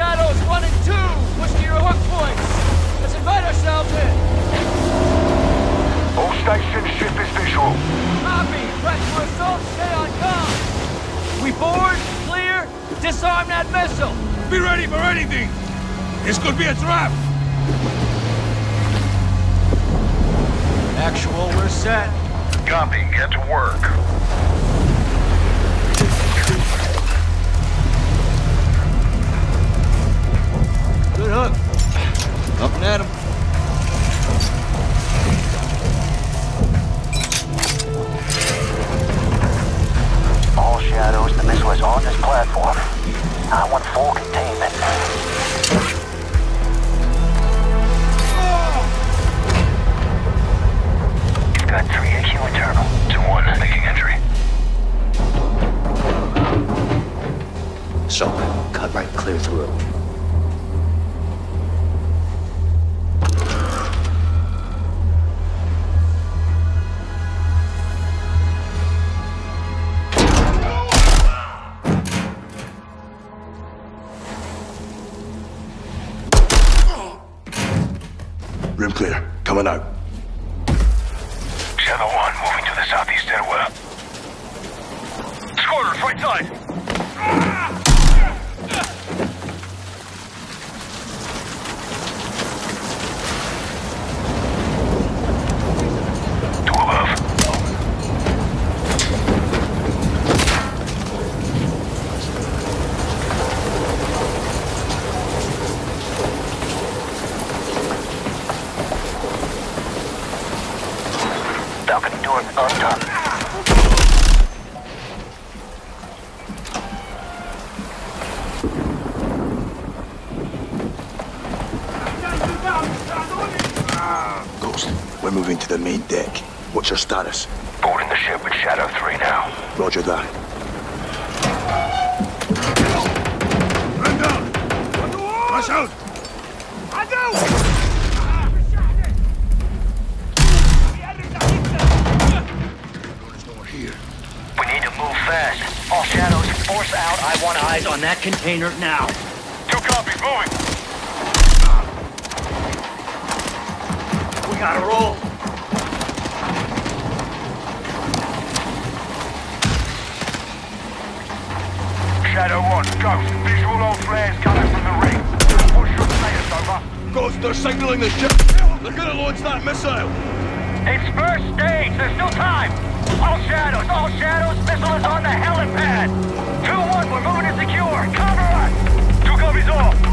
shadows, one and two! Push to your hook points! Let's invite ourselves in! All stations, ship is visual. Copy! Press for assault, stay on comm! We board, clear, disarm that missile! Be ready for anything! This could be a trap! Actual, we're set. Copy, get to work. So, cut right clear through. Room clear. Coming out. Shadow 1, moving to the southeast stairwell. Squirters, right side! Two above. Balcony door. Ghost, we're moving to the main deck. What's your status? Boarding the ship with Shadow 3 now. Roger that. Man down! Rush out! We need to move fast. All shadows, force out. I want eyes on that container now. Two copies, moving! We gotta roll. Shadow 1, Ghost, visual on flares coming from the ring. What's your status, over? Ghost, they're signaling the ship! They're gonna launch that missile! It's first stage. There's still time. All shadows, all shadows. Missile is on the helipad. 2-1, we're moving to secure. Cover us. Two copies all!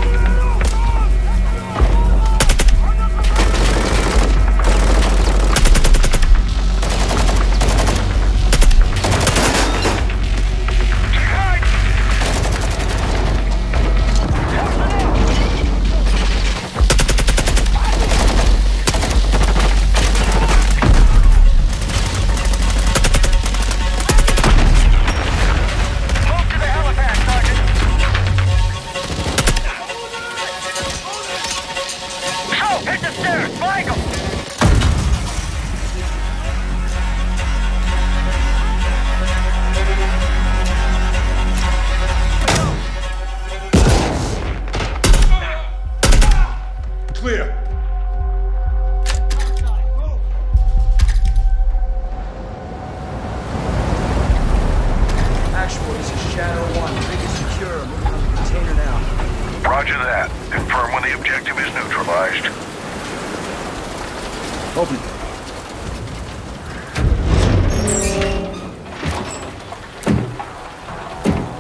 Open.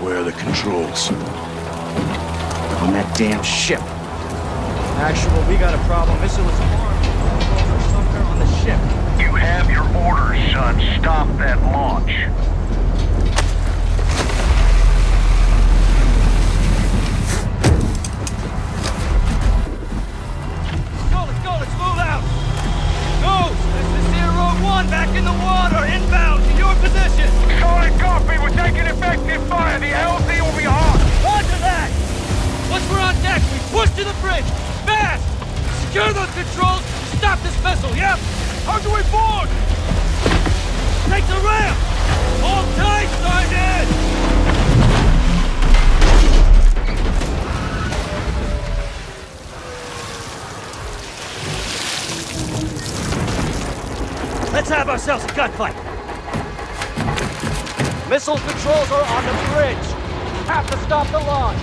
Where are the controls? On that damn ship. Actual, we got a problem. Missile is armed. Somewhere on the ship. You have your orders, son. Stop that launch. Solid copy. We're taking effective fire. The LZ will be hot. Roger that! Once we're on deck, we push to the bridge. Fast! Secure those controls. Stop this vessel, yep? How do we board? Take the ramp! Hold tight, Sergeant! Let's have ourselves a gunfight! Missile controls are on the bridge. Have to stop the launch.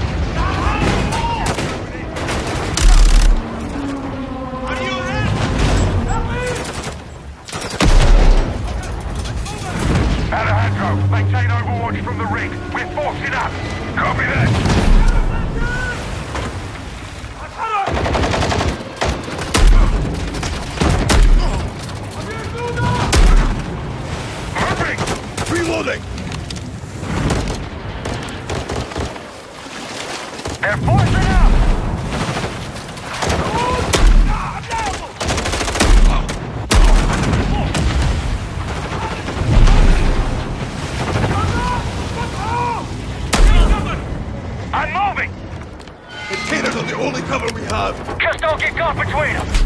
Alejandro, maintain overwatch from the ring. We're forcing up. Copy that. Reloading! They're forcing up! I'm moving! Containers are the only cover we have! Just don't get caught between them!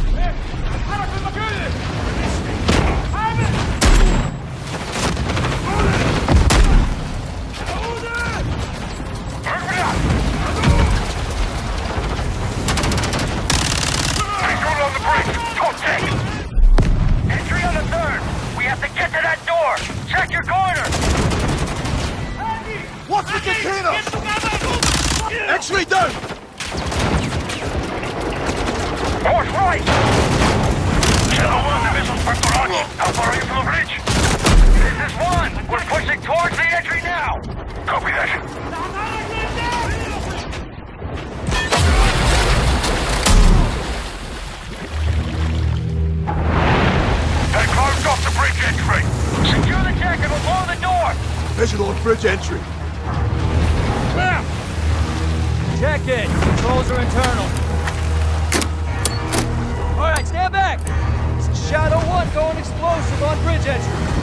X-ray down! Horse right! One, the missile's Percoroni. How far are you from the bridge? This is one! We're pushing towards the entry now! Copy that. They closed off the bridge entry! Secure the deck and we'll blow the door! Visual on bridge entry. Check it. Controls are internal. All right, stand back. Shadow 1 going explosive on bridge entry.